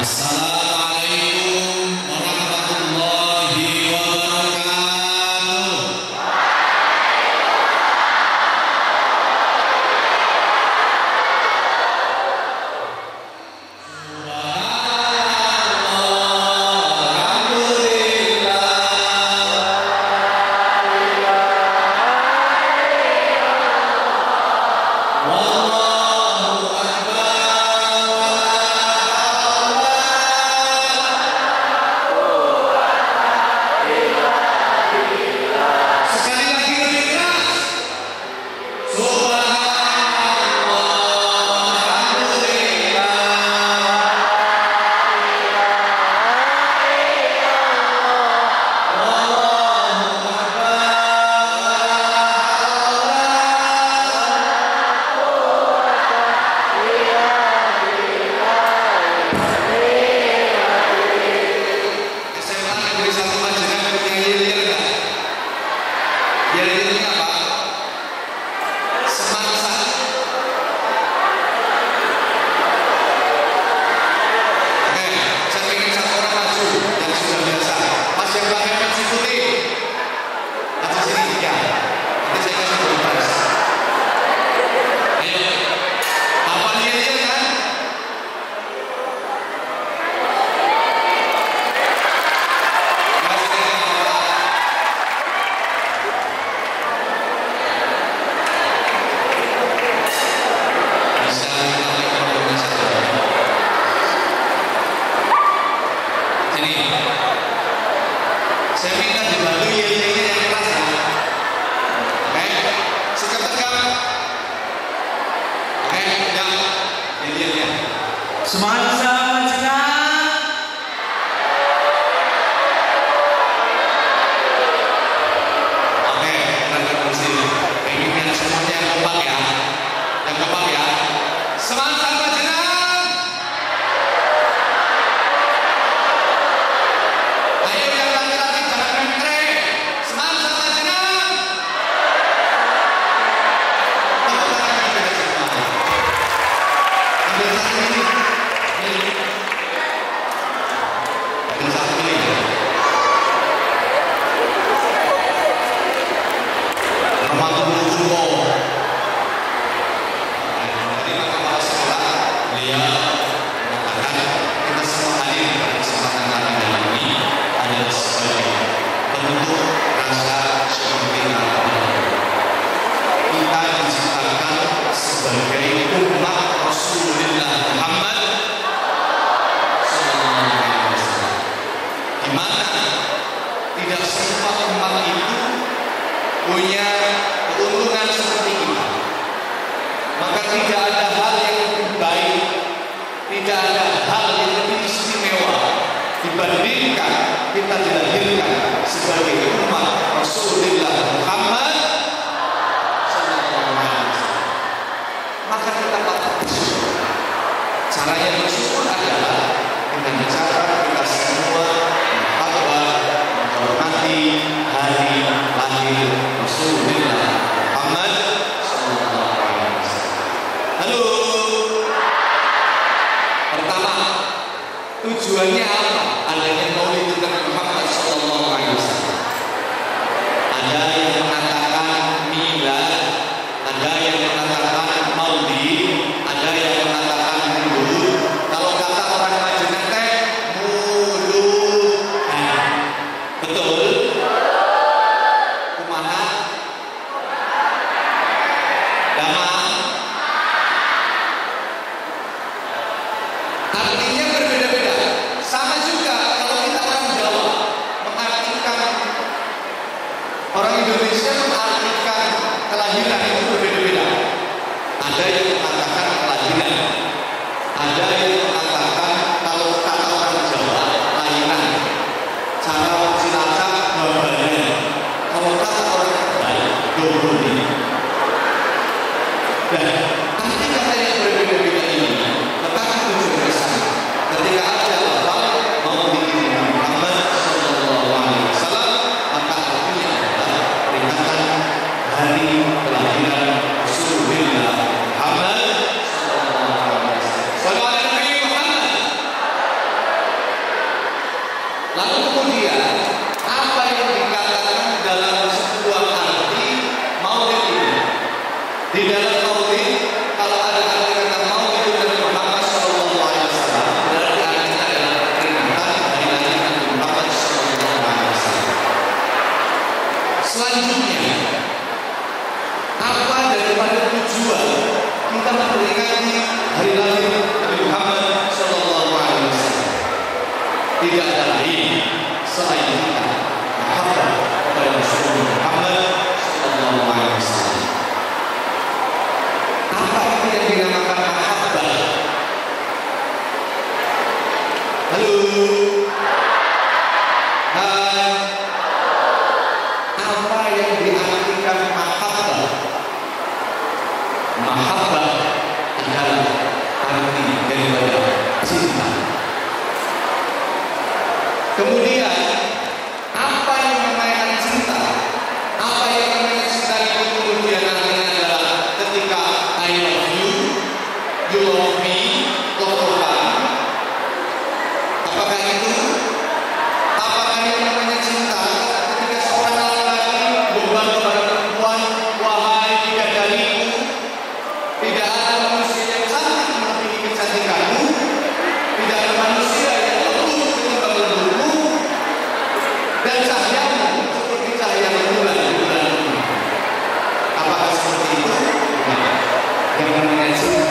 Assalamu Selanjutnya, apa daripada tujuan kita memperingati hari lahir Nabi Muhammad Shallallahu Alaihi Wasallam? Tidak ada lain selain Comunque Thank you.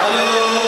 Hello.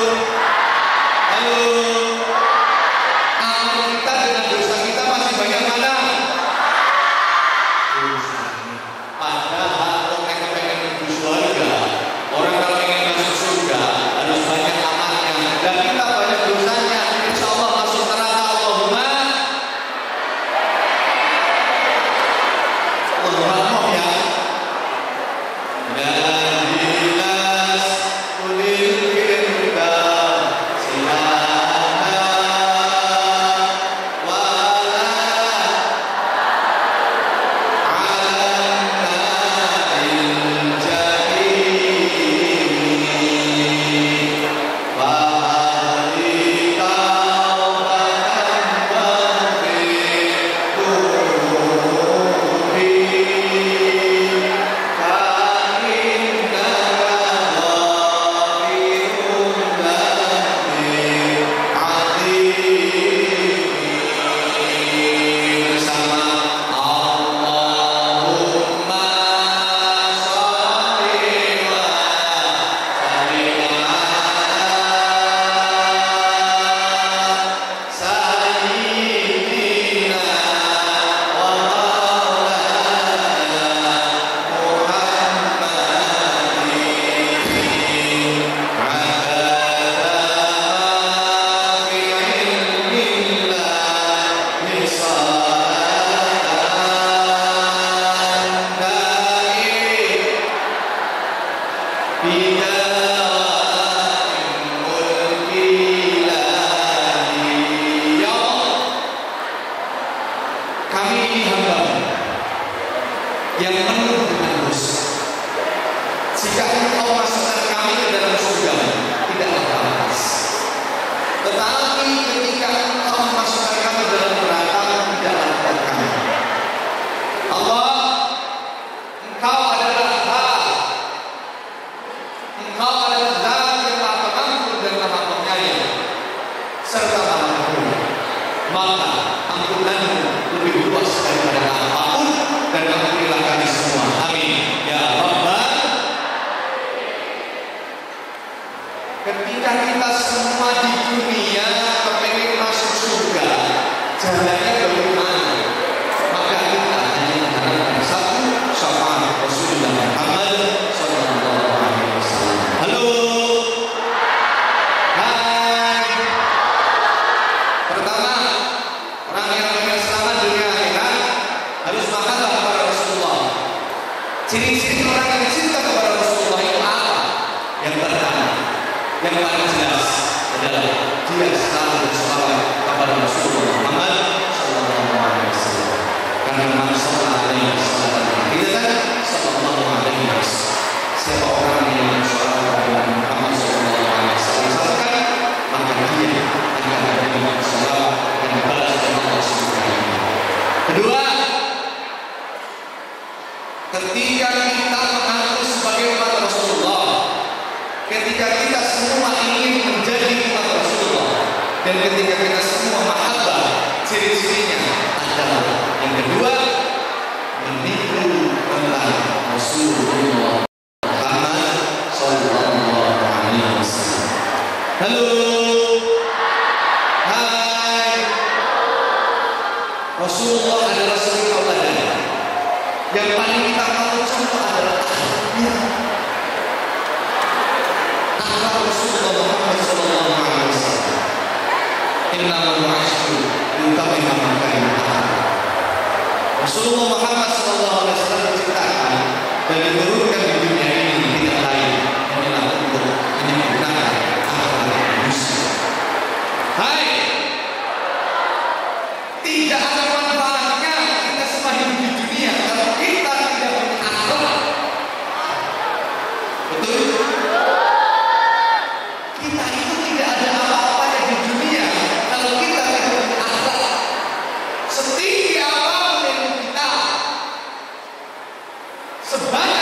Inna Bye.